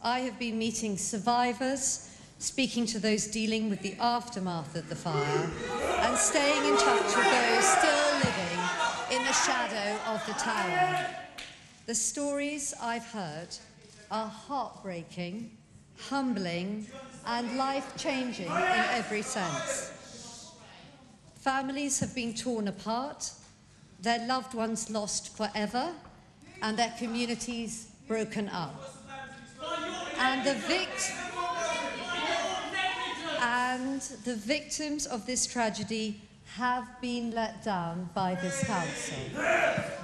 I have been meeting survivors, speaking to those dealing with the aftermath of the fire, and staying in touch with those still living in the shadow of the tower. The stories I've heard are heartbreaking, humbling, and life changing in every sense. Families have been torn apart, their loved ones lost forever, and their communities broken up. And the, vict- and the victims of this tragedy have been let down by this council.